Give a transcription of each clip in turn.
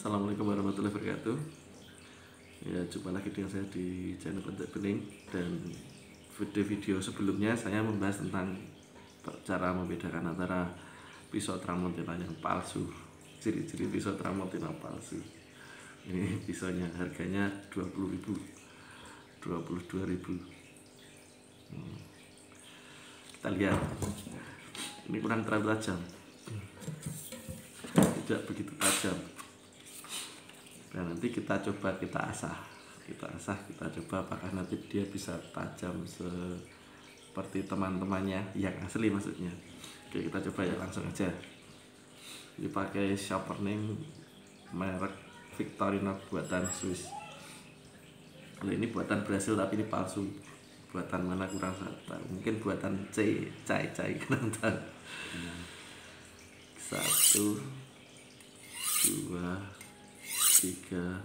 Assalamualaikum warahmatullahi wabarakatuh. Ya jumpa lagi dengan saya di channel Bentuk Bening. Dan video-video sebelumnya saya membahas tentang Cara membedakan antara pisau tramontina yang palsu. Ciri-ciri pisau tramontina palsu. Ini pisaunya harganya 20.000 22.000 hmm. Kita lihat. Ini kurang terlalu tajam. Tidak begitu tajam dan nanti kita coba kita asah. Kita asah kita coba apakah nanti dia bisa tajam seperti teman-temannya yang asli maksudnya. Oke kita coba ya langsung aja. Ini pakai sharpening merek Victorinox buatan Swiss. Kalau ini buatan Brasil tapi ini palsu. Buatan mana kurang tahu. Mungkin buatan C cai cai kurang tahu. Satu dua tiga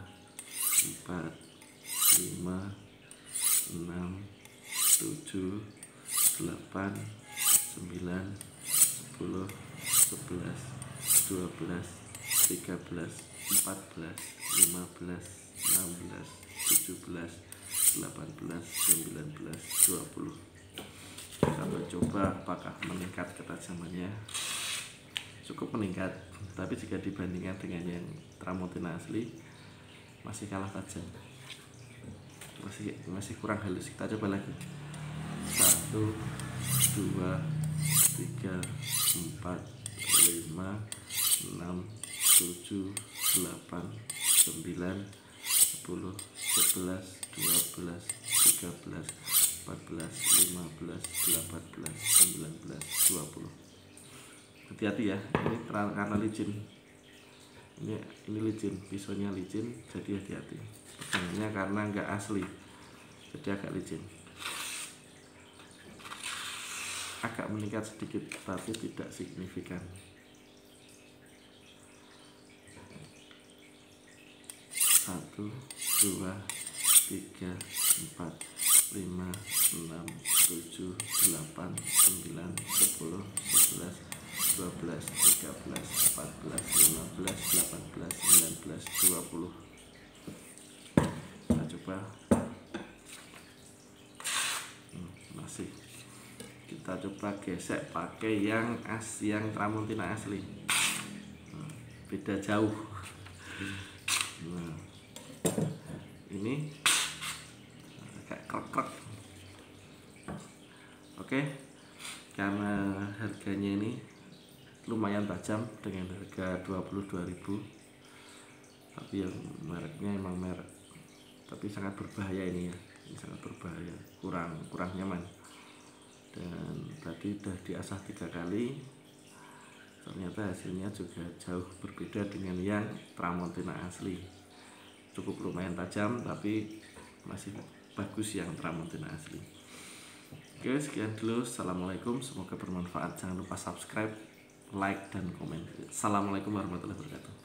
empat lima enam tujuh delapan sembilan sepuluh sebelas dua belas tiga belas empat belas lima belas enam belas coba apakah meningkat ketajamannya cukup meningkat tapi jika dibandingkan dengan yang tramontina asli masih kalah tajam. Masih masih kurang halus. Kita coba lagi. Satu dua tiga empat lima enam tujuh delapan sembilan sepuluh sebelas dua belas tiga belas empat belas lima belas delapan belas sembilan belas dua puluh. Hati-hati ya. Ini karena licin ini ini licin pisaunya licin jadi hati-hati. Pegangannya karena nggak asli jadi agak licin. Agak meningkat sedikit tapi tidak signifikan. Satu dua tiga empat lima enam tujuh delapan sembilan sepuluh sebelas 12, 13, 14, 15, 18, 19, 20 Kita coba. Hmm, Masih. Kita coba gesek pakai yang as yang tramontina asli. Hmm, Beda jauh. Nah, Ini agak krek-krek Oke karena harganya ini lumayan tajam dengan harga 22.000 tapi yang mereknya emang merek tapi sangat berbahaya ini ya. Ini sangat berbahaya kurang kurang nyaman. Dan tadi sudah diasah tiga kali ternyata hasilnya juga jauh berbeda dengan yang Tramontina asli. Cukup lumayan tajam tapi masih bagus yang Tramontina asli. Oke sekian dulu. Assalamualaikum. Semoga bermanfaat. Jangan lupa subscribe like dan komen. Assalamualaikum warahmatullahi wabarakatuh.